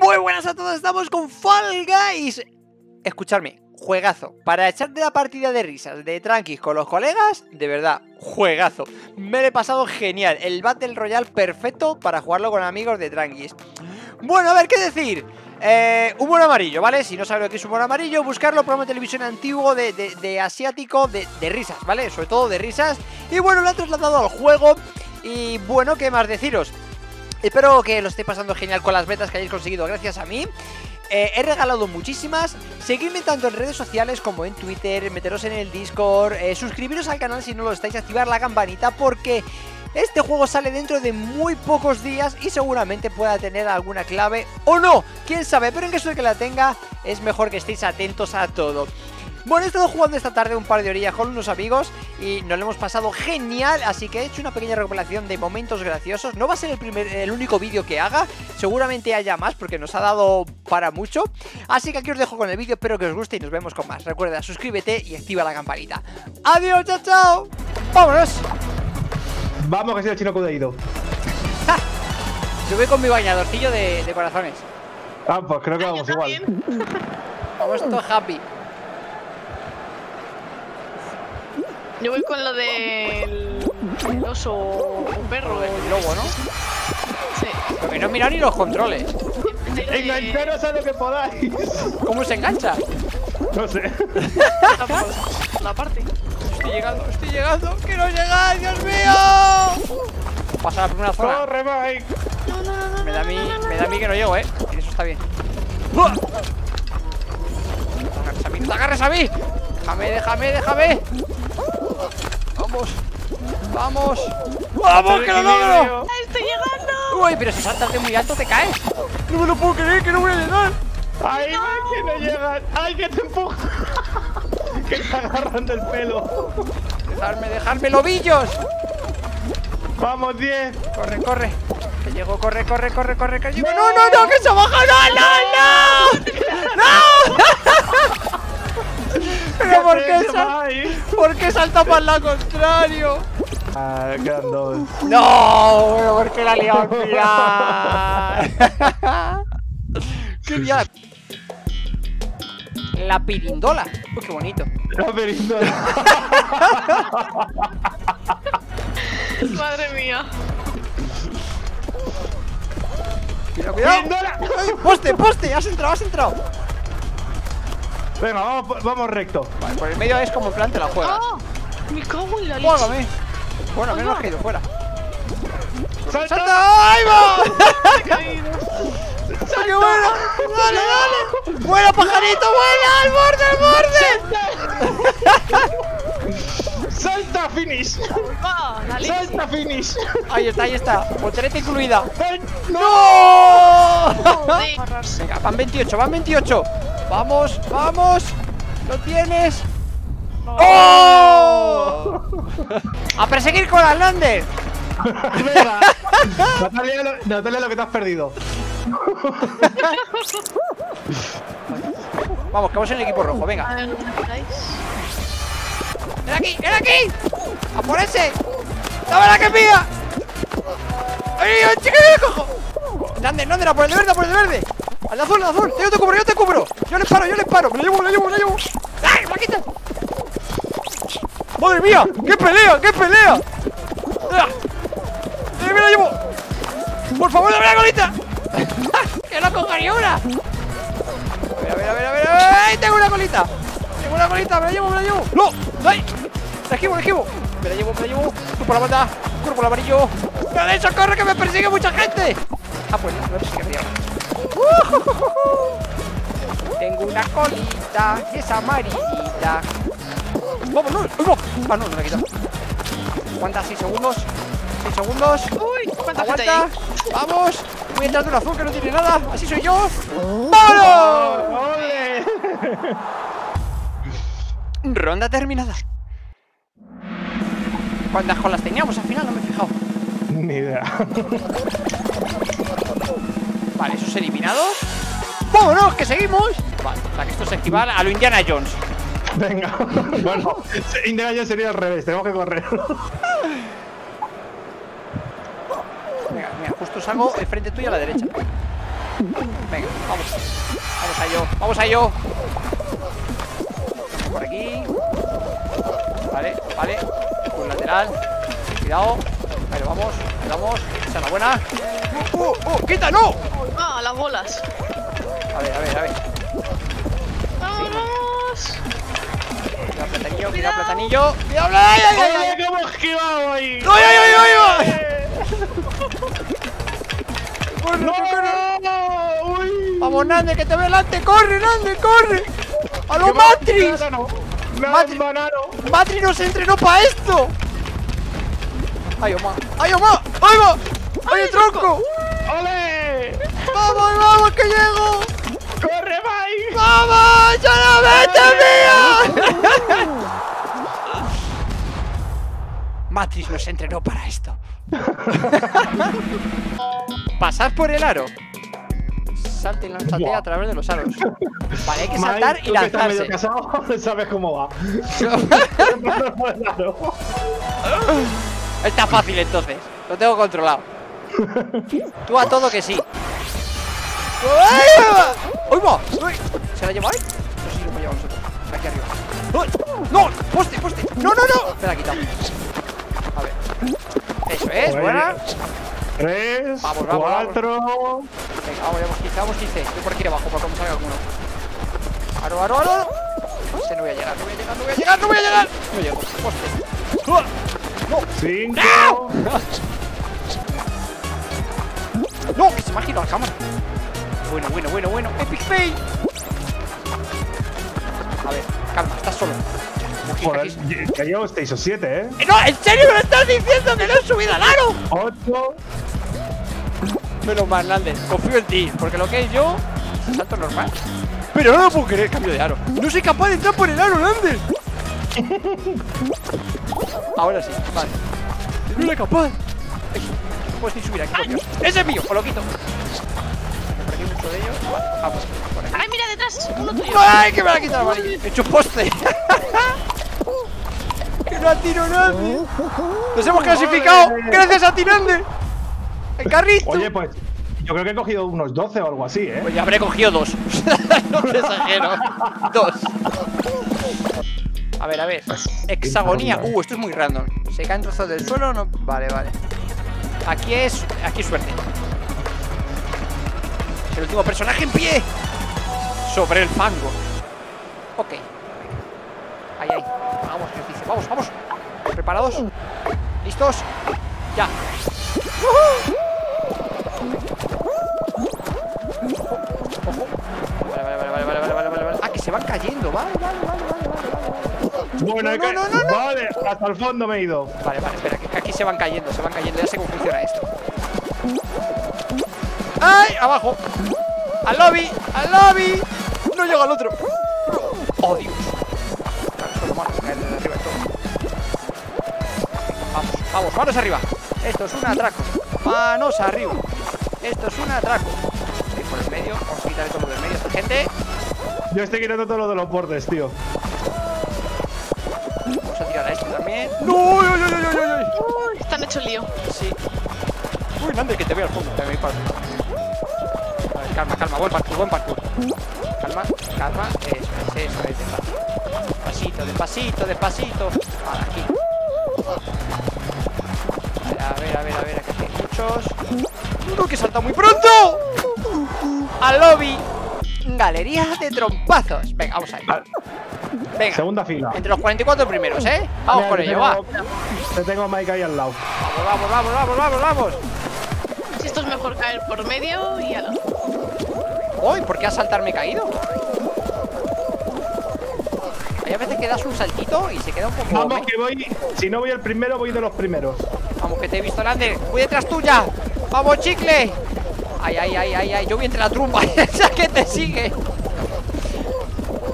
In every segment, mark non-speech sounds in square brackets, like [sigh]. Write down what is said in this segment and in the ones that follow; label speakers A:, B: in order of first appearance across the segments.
A: Muy buenas a todos, estamos con Fall Guys Escuchadme, juegazo Para echarte la partida de risas, de tranquis con los colegas De verdad, juegazo Me lo he pasado genial El Battle Royale perfecto para jugarlo con amigos de tranquis Bueno, a ver, ¿qué decir? Eh, humor amarillo, ¿vale? Si no sabes lo que es humor amarillo, buscarlo, programa televisión antiguo de, de, asiático, de, de, risas, ¿vale? Sobre todo de risas. Y bueno, lo he trasladado al juego. Y bueno, ¿qué más deciros? Espero que lo estéis pasando genial con las metas que hayáis conseguido gracias a mí. Eh, he regalado muchísimas. Seguidme tanto en redes sociales como en Twitter, meteros en el Discord, eh, suscribiros al canal si no lo estáis, activar la campanita porque este juego sale dentro de muy pocos días y seguramente pueda tener alguna clave o no, quién sabe, pero en caso de que la tenga es mejor que estéis atentos a todo. Bueno, he estado jugando esta tarde un par de orillas con unos amigos y nos lo hemos pasado genial, así que he hecho una pequeña recopilación de momentos graciosos. No va a ser el, primer, el único vídeo que haga, seguramente haya más porque nos ha dado para mucho. Así que aquí os dejo con el vídeo, espero que os guste y nos vemos con más. Recuerda, suscríbete y activa la campanita. ¡Adiós, chao, chao! ¡Vámonos!
B: Vamos, que si el chino ido.
A: Yo voy con mi bañadorcillo de, de corazones.
B: Ah, pues creo que vamos igual.
A: Vamos todos happy.
C: Yo voy con lo del oso o perro.
A: El lobo, ¿no?
C: Sí.
A: Porque no mira ni los controles.
B: Engancharos a lo que podáis.
A: ¿Cómo se engancha?
B: No sé.
C: La parte.
A: Estoy llegando, estoy llegando. ¡Quiero llegar, Dios mío! Pasa la primera zona.
B: ¡Corre, Mike!
C: No, no, no,
A: Me da a mí, me da a mí que no llego, ¿eh? Y eso está bien. ¡Te agarres a mí! ¡Te agarres a mí! ¡Déjame, déjame, déjame! ¡Vamos! ¡Vamos! ¡Vamos, que lo logro!
C: ¡Estoy llegando!
A: ¡Uy, pero si saltas de muy alto te caes! ¡No me lo puedo creer, que no voy a llegar!
B: ¡Ay, Mike, que no llegan! ¡Ay, que te empuja! [laughs] que te agarran del pelo.
A: ¡Dejarme, dejarme, lobillos!
B: ¡Vamos, 10!
A: ¡Corre, corre! Que llego, corre, corre, corre, corre, que llego. ¡No, no, no! ¡Que se baja! ¡No, no, no! [laughs] ¡No! ¿Pero por qué, sal... ¿por qué salta para el lado contrario?
B: Ah, quedan dos.
A: No, pero ¿por qué la liado al ¡Qué bien! La pirindola. Uy, qué bonito.
B: La pirindola. [laughs]
C: Madre mía.
A: Cuidado, cuidado. ¡Ay, ¡Poste, poste! ¡Has entrado, has entrado!
B: Venga, vamos, vamos recto.
A: Vale, por el medio es como en plan te la juegas.
C: ¡Oh! Me cago en la leche.
A: ¡Juégame! Bueno, menos caído fuera.
B: ¡Salta!
A: ¡Salta! ¡Ahí va! [laughs] ¡Qué bueno! ¡Dale, dale! ¡Buena, pajarito! ¡Buena! ¡Al borde, al borde!
B: ¡Salta, [laughs] finish! ¡Salta, finish!
A: Ahí está, ahí está. Voltereta incluida.
B: ¡No!
A: ¡No! Venga, van 28, van 28. Vamos, vamos. ¿Lo tienes? ¡Oh! ¡A perseguir con las Lander! [laughs]
B: Venga. Natalia, lo, Natalia, lo que te has perdido.
A: Vamos, que vamos en el equipo rojo,
C: A
A: venga. ¡Ven aquí! ¡Ven aquí! ¡A por ese! ¡Dame la que mía! ¡Ay, que cojo! Lander, Lander, a por el de verde, a por el de verde. Al de azul, al de azul. Yo te cubro, yo te cubro. Yo le paro, yo le paro. Me lo llevo, me lo llevo, me lo llevo. ¡Ay, me la quitan! ¡Madre mía! ¡Qué pelea! ¡Qué pelea! ¡Ah! ¡Eh, ¡Me la llevo! ¡Por favor, dame la colita! [laughs] ¡Que no cogería una! A ver, a ver, a ver, a ver. ¡Ay, tengo una colita! Tengo una colita, me la llevo, me la llevo. ¡No! ¡Ay! ¡La esquivo, la esquivo! Me la llevo, me la llevo. Cuerpo la banda, cuerpo al amarillo. ¡Dale, socorre que me persigue mucha gente! Ah, pues no, no sé qué hacía. [laughs] Tengo una colita que es amarillita. ¡Vamos, no! ¡No! Ah, no, no la he quitado. Aguanta 6 segundos. 6 segundos.
C: Uy, ¿cuánta
A: Aguanta.
C: ahí?
A: Vamos. Voy a entrar de un azul que no tiene nada. Así soy yo. ¡Vámonos!
B: ¡Ole! [laughs]
A: Ronda terminada. ¿Cuántas colas teníamos al final? No me he fijado.
B: Ni idea. [laughs]
A: Vale, esos eliminados. ¡Vámonos, que seguimos! Vale, o sea que esto es equival a lo Indiana Jones.
B: Venga. [laughs] Bueno, Indiana Jones sería al revés. Tenemos que correr.
A: Venga, mira, justo salgo de frente tuyo a la derecha. Venga, vamos. Vamos a ello, vamos a ello. Por aquí. Vale, vale. Un lateral. Cuidado. Ahí vamos, ahí vamos. Esa es la buena. ¡Uh, uh, uh! ¡Quita, no!
C: Ah, las bolas.
A: A ver, a ver, a ver.
C: Vamos, vamos.
A: Cuidado, platanillo, cuidado, platanillo. ¡Cuidado! ¡Ay, ay, ay! ay!
B: ¡Oye, cómo he esquivado ahí!
A: ¡Ay, ay, ay, ay! ay! ¡Corre,
B: ¡No!
A: corre!
B: ¡Uy!
A: ¡Vamos, Nande, que te veo delante! ¡Corre, Nande, corre! ¡A lo
B: ¡Qué
A: Matrix!
B: banano!
A: Matri-
B: ¡Banano!
A: ¡Matrix nos entrenó para esto! ¡Ay, Oma! ¡Ay, Oma! ¡Ay, va! ¡Ay, el tronco!
B: ¡Ole!
A: ¡Vamos, vamos, que llego!
B: ¡Corre, Mike!
A: ¡Vamos! ¡Ya la vete mía! [laughs] Matrix nos entrenó para esto. [laughs] Pasar por el aro. Salte y lánzate a través de los aros. Vale, hay que
B: Mike,
A: saltar y
B: tú que estás medio
A: lanzarse.
B: casado, [laughs] sabes cómo va.
A: Está fácil entonces. Lo tengo controlado. [laughs] Tú a todo que sí. ¡Uy, va! ¡Uy! ¿Se la lleva ahí? No sé si lo hemos llevado nosotros. Aquí arriba. ¡No! ¡Poste, poste! ¡No, no, no! Me la ha quitado. A ver. Eso es, buena.
B: Tres,
A: Vamos, vamos,
B: cuatro.
A: Venga, vamos, vamos 15, vamos 15. Yo por aquí debajo, por como salga alguno. Aro, aro, aro. Ese no voy a llegar, no voy a llegar, no voy a llegar, no voy a llegar. No llego. Poste. ¡No! ¡Que se me ha girado la cámara! Bueno, bueno, bueno, bueno. ¡Epic fail! A ver, calma, estás solo. Aquí,
B: Joder,
A: aquí.
B: que yo Station 7, ¿eh?
A: ¡Eh, ¡No! ¿En serio me lo estás diciendo que no he subido al aro?
B: Ocho.
A: Menos mal, Nandes. Confío en ti, porque lo que es yo, salto normal. Pero no lo puedo querer, cambio de aro. No soy capaz de entrar por el aro, Nandes. [laughs] Ahora sí, vale. No era capaz. Eso, no puedes ni subir aquí. ¡Ese es mío! ¡O lo quito! Por aquí mucho de ellos. Vamos, por aquí.
C: ¡Ay, mira detrás! Uno tuyo.
A: ¡Ay, que me la ha quitado! He hecho poste. ¡Que no atiro nadie! ¡Nos hemos clasificado! ¡Gracias a Tirande! ¡El carrito!
B: Oye, pues yo creo que he cogido unos 12 o algo así, ¿eh?
A: Pues ya habré cogido dos. [laughs] no te exagero. [laughs] Dos. A ver, a ver. Hexagonía. Uh, esto es muy random. Se caen trozos del suelo, no. Vale, vale. Aquí es. Aquí es suerte. El último personaje en pie. Sobre el fango. Ok. Ahí, ahí. Vamos, ejercicio. Vamos, vamos. ¿Preparados? ¿Listos? Ya. Vale, vale, vale, vale, vale, vale, vale, vale. Ah, que se van cayendo. Vale, vale, vale, vale.
B: Bueno,
A: no,
B: hay que-
A: no, no, no.
B: Vale, hasta el fondo me he ido.
A: Vale, vale, espera, que aquí se van cayendo, se van cayendo. Ya sé cómo funciona esto. ¡Ay! ¡Abajo! ¡Al lobby! ¡Al lobby! No llego al otro. ¡Oh, Dios! Vamos, vamos, manos arriba. Esto es un atraco. Manos arriba. Esto es un atraco. Estoy por el medio. Vamos a quitar todo lo del medio. esta Gente,
B: Yo estoy quitando todo lo de los bordes, tío.
A: También. ¡No! ¡Uy, uy, uy, uy, uy,
C: están hecho lío.
A: Sí. Uy, Nande, que te veo al fondo. Te voy para A ver, calma, calma. Buen parkour, buen parkour. Calma, calma. Eso es, eso es. Despacito, despacito, despacito. Ahora, aquí. A ver, a ver, a ver. Aquí hay muchos. ¡No, que salta muy pronto! Al lobby. Galería de trompazos. Venga, vamos ahí. Venga.
B: Segunda fila.
A: Entre los 44 primeros, ¿eh? Vamos
B: te
A: ello, va.
B: Te tengo a Mike ahí al lado.
A: Vamos, vamos, vamos, vamos, vamos, vamos.
C: Si esto es mejor caer por medio y a la...
A: ¡Uy! ¿Por qué a saltar me he caído? Hay a veces que das un saltito y se queda un poco...
B: Vamos, que voy. Si no voy el primero, voy de los primeros.
A: Vamos, que te he visto, Lander. ¡Voy detrás tuya! ¡Vamos, chicle! ¡Ay, ay, ay, ay, ay! Yo voy entre la trumba. [laughs] ¡Esa que te sigue!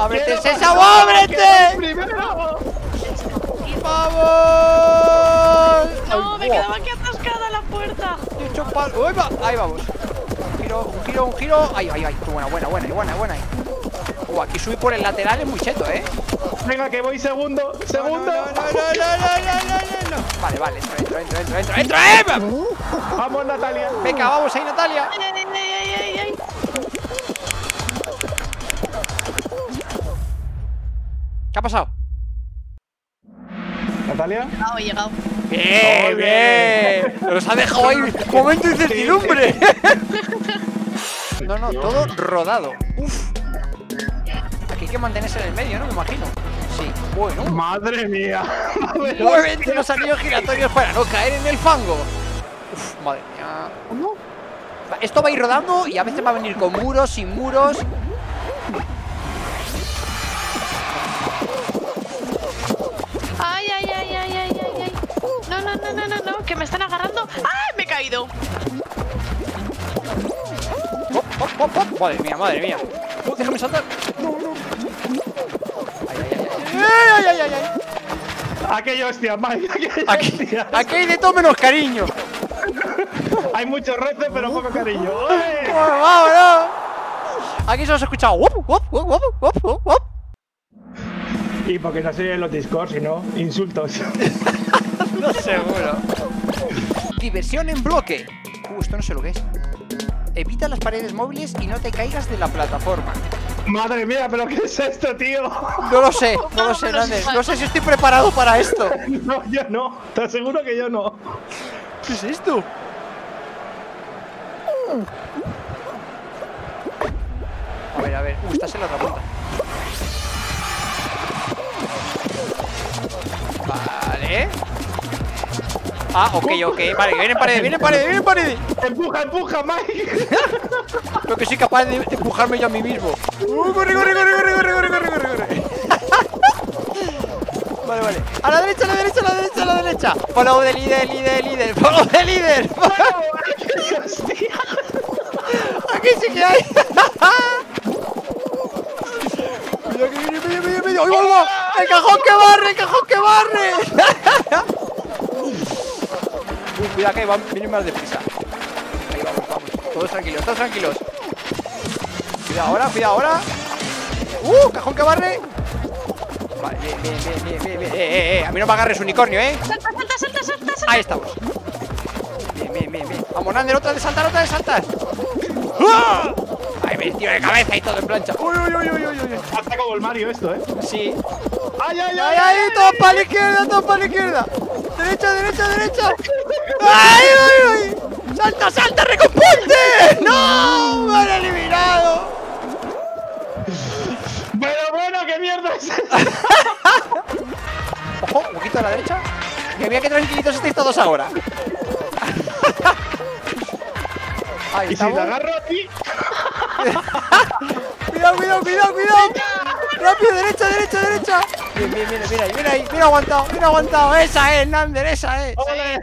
A: ¡Ábrete,
B: César!
A: ¡Ábrete! ¡Vamos!
C: ¡No! ¡Me quedaba aquí atascada la puerta!
A: ¡Uy! Ahí vamos. Un giro, un giro, un giro. ¡Ay, ay, ay! Buena, buena, buena, buena, buena. Uh, aquí subir por el lateral es muy cheto, ¿eh?
B: Venga, que voy segundo. ¡Segundo!
A: No, no, no, no, no, Vale, vale. Entra, entra, entra, entra, entra. Eh,
B: ¡Vamos, Natalia!
A: Venga, vamos ahí, Natalia.
C: Eh,
A: ¿Qué ha pasado?
B: Natalia.
C: Llegado, he llegado.
A: Bien, bien. Nos ha dejado ahí momento de incertidumbre. No, no, todo rodado. Uf. Aquí hay que mantenerse en el medio, ¿no? Me imagino. Sí, bueno.
B: Madre mía. Madre
A: Muévete los anillos giratorios para no caer en el fango. Uf, madre mía. Esto va a ir rodando y a veces va a venir con muros, sin muros.
C: No, no, no, no, no, no, que me están agarrando. ¡Ay, me he caído!
A: Hop, hop, hop. Madre mía, madre mía. Déjame saltar. No, no. Ay, ay, ay, ay, ay, ay, ay.
B: Aquello hostia, Mike. Aquello
A: Aquí,
B: hostia.
A: aquí hay de todo menos cariño.
B: Hay mucho roce, pero poco cariño.
A: ¡Vámonos! Aquí solo se ha escuchado. Wop, wop, wop, wop, wop, wop, wop.
B: Y porque no sé en los Discord, sino insultos. [laughs] [laughs]
A: No seguro. Diversión en bloque. Uh, esto no sé lo que es. Evita las paredes móviles y no te caigas de la plataforma.
B: Madre mía, pero ¿qué es esto, tío?
A: No lo sé, no lo sé,
C: hija.
A: No sé si estoy preparado para esto. [laughs]
B: No, yo no. Te aseguro que yo no.
A: ¿Qué es esto? A ver, a ver. Uh, estás en la otra punta. Vale. Ah, ok, ok. Vale, vienen paredes, vienen paredes, vienen paredes.
B: Empuja, empuja, Mike. [laughs]
A: Creo que soy capaz de empujarme yo a mí mismo. Uh, corre, corre, corre, corre, corre, corre, corre, corre, corre. [laughs] Vale, vale. A la derecha, a la derecha, a la derecha, a la derecha. Follow de líder, líder, líder. Follow de líder.
B: Hostia.
A: Aquí sí que hay. [laughs] Cuidado que viene, medio, medio, medio. ¡Ahí va, ahí va! ¡El cajón que barre, el cajón que barre! Uy, cuidado que van, vienen más deprisa. Ahí vamos, vamos. Todos tranquilos, todos tranquilos. Cuidado ahora, cuidado ahora. ¡Uh! Cajón que barre. Vale, bien, bien, bien, bien, bien, bien. Eh, eh, eh. A mí no me agarres unicornio, eh.
C: ¡Salta, salta, salta, salta! salta.
A: Ahí estamos. Bien, bien, bien, bien. Vamos, Nander, otra de saltar, otra de saltar. ¡Ah! Ahí me tiro de cabeza y todo en plancha. Uy, uy, uy, uy, uy, uy.
B: Hasta como el Mario esto, ¿eh?
A: Sí.
B: ¡Ay, ay,
A: ¡Ay, ay! ¡Todo para la izquierda, todo para la izquierda! ¡Derecha, derecha, derecha! ¡Ay, ay, ay! ¡Salta, salta, recomponte! ¡No! ¡Me han eliminado!
B: Pero bueno, ¿qué mierda es? [laughs]
A: Ojo, un poquito a la derecha. Que mira qué tranquilitos estáis todos ahora. Ahí
B: Y si te agarro a ti, [laughs]
A: Cuidado, cuidado, cuidado, cuidado. Rápido, derecha, derecha, derecha. Bien, bien, bien, mira ahí, mira ahí, mira aguantado, mira aguantado. Esa es, Nander, esa es.
B: ¡ole!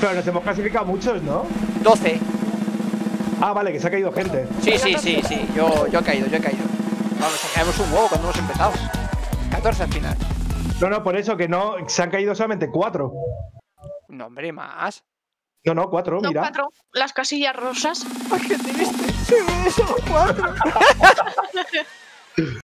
B: Pero nos hemos clasificado muchos, ¿no?
A: 12.
B: Ah, vale, que se ha caído gente.
A: Sí, sí, sí, sí. Yo, yo he caído, yo he caído. Vamos, caemos un huevo cuando hemos empezado. 14 al final.
B: No, no, por eso que no, se han caído solamente cuatro.
A: No, hombre, más.
B: No, no, cuatro,
C: No,
B: mira.
C: cuatro. Las casillas rosas.
A: Ay, qué triste. Sí, solo cuatro. [laughs]